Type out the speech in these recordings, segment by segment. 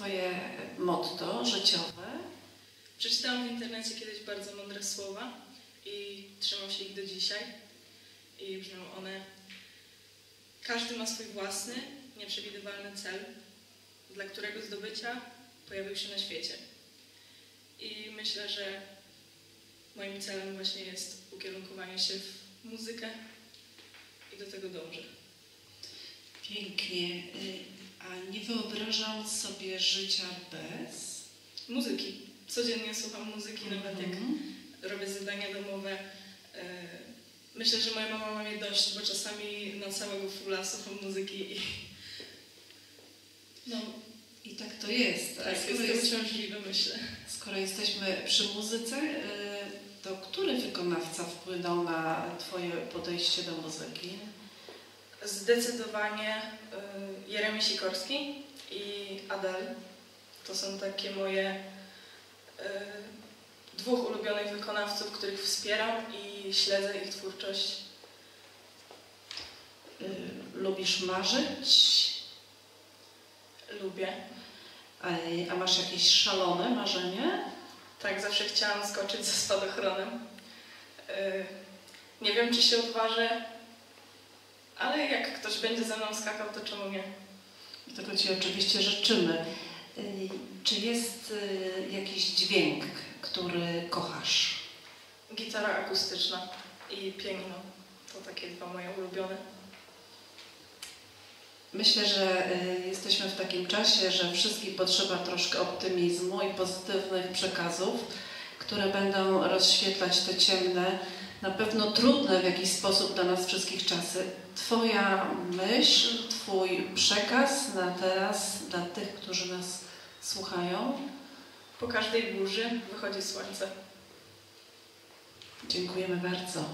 Twoje motto życiowe? Przeczytałam w internecie kiedyś bardzo mądre słowa i trzymam się ich do dzisiaj. I brzmią one Każdy ma swój własny, nieprzewidywalny cel, dla którego zdobycia pojawił się na świecie. I myślę, że moim celem właśnie jest ukierunkowanie się w muzykę i do tego dążę. Pięknie. Y, a nie wyobrażam sobie życia bez? Muzyki. Codziennie słucham muzyki, nawet jak Mhm. robię zadania domowe. E, Myślę, że moja mama ma mnie dość, bo czasami na całego fulla słucham muzyki i No i tak to jest. Tak, skoro, to jest, uciążliwe, myślę. skoro jesteśmy przy muzyce, y, to który wykonawca wpłynął na Twoje podejście do muzyki? Zdecydowanie y, Jeremy Sikorski i Adele. To są takie moje y, dwóch ulubionych wykonawców, których wspieram i śledzę ich twórczość. Y, Lubisz marzyć? Lubię. A, masz jakieś szalone marzenie? Tak, zawsze chciałam skoczyć ze spadochronem. Nie wiem, czy się odważę, ale jak ktoś będzie ze mną skakał, to czemu nie? Tego Ci oczywiście życzymy. Y, Czy jest y, jakiś dźwięk, który kochasz? Gitara akustyczna i pianino. To takie dwa moje ulubione. Myślę, że y, jesteśmy w takim czasie, że wszystkim potrzeba troszkę optymizmu i pozytywnych przekazów, które będą rozświetlać te ciemne, na pewno trudne w jakiś sposób dla nas wszystkich czasy. Twoja myśl, Twój przekaz na teraz dla tych, którzy nas słuchają. Po każdej burzy wychodzi słońce. Dziękujemy bardzo.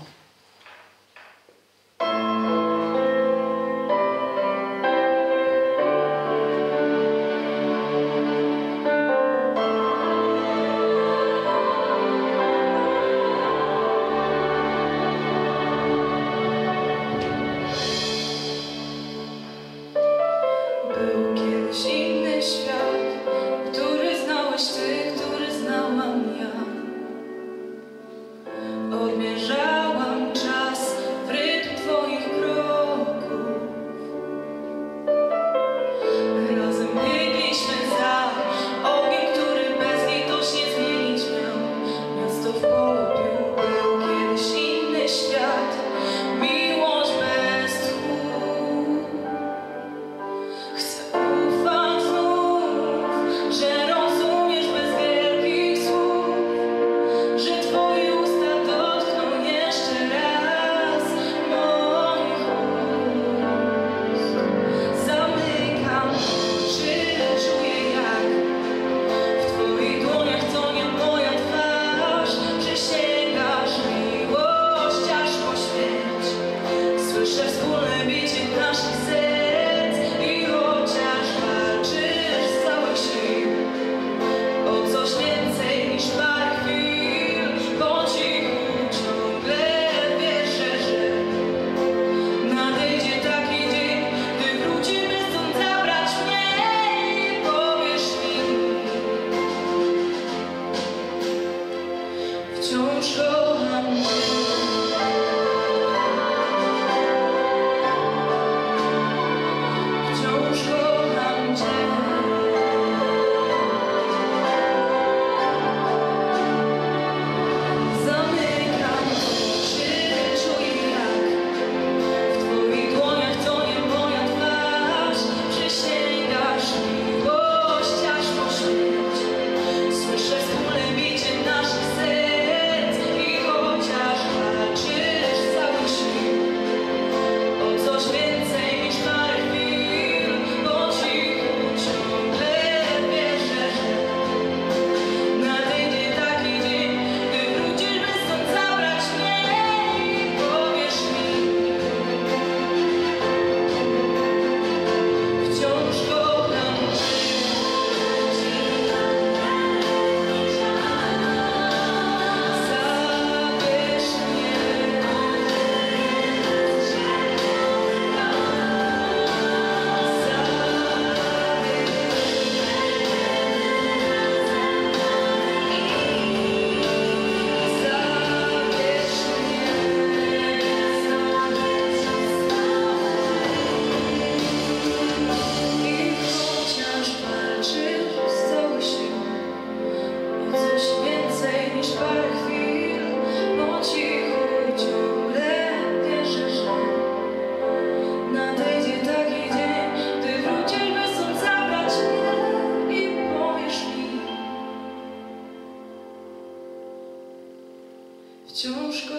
książko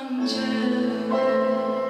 Angele.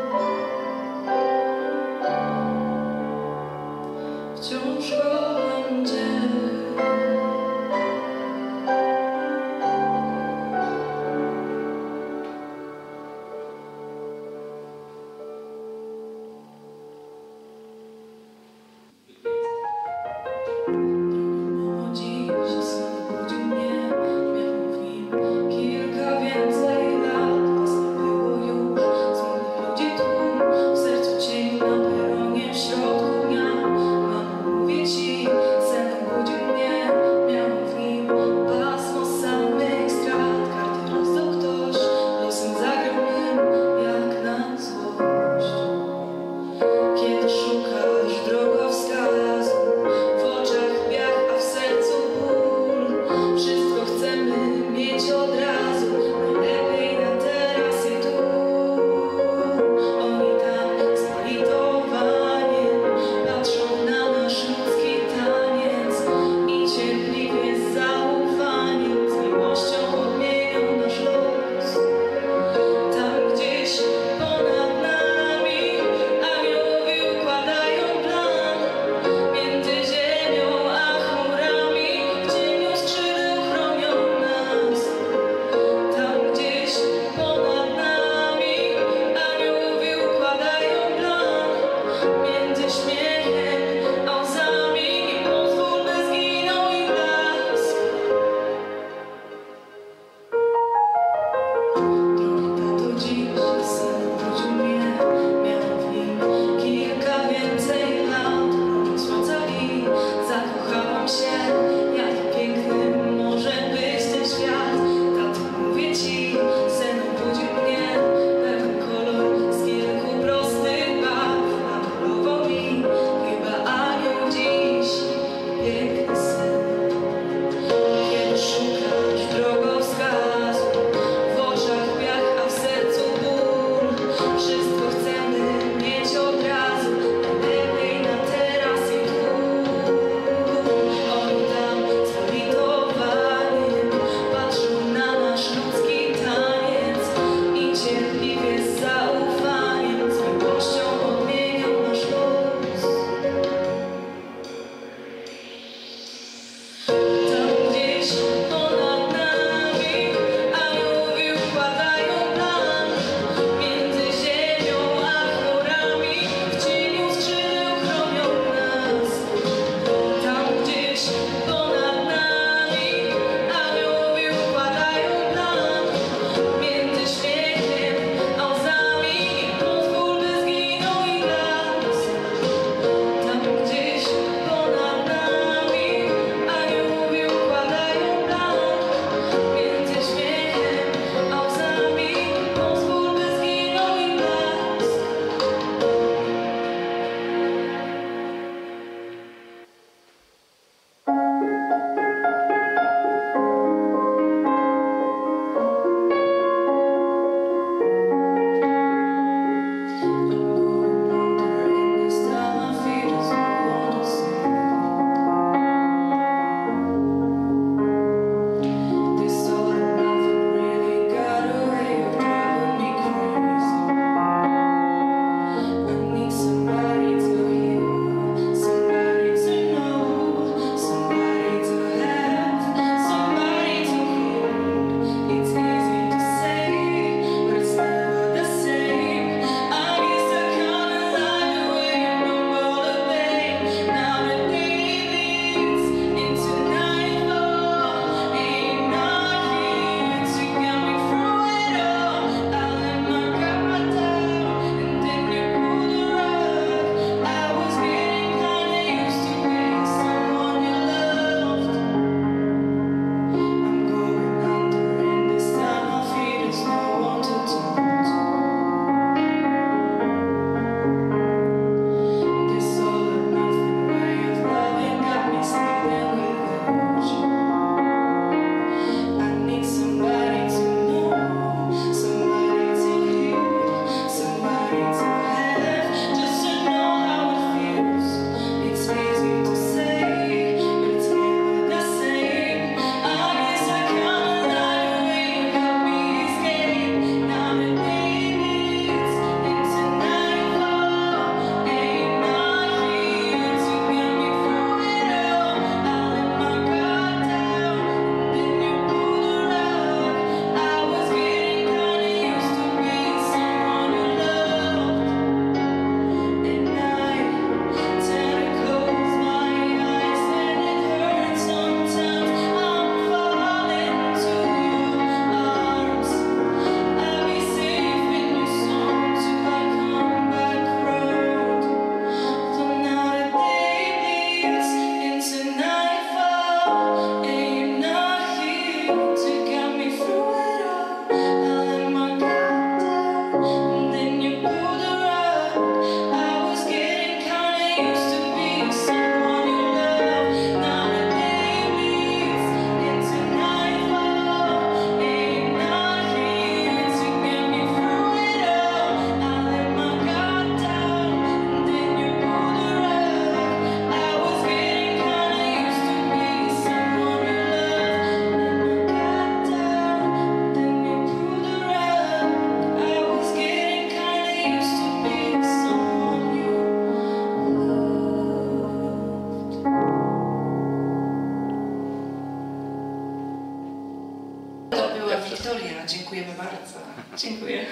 Wiktoria, dziękujemy bardzo. Dziękuję.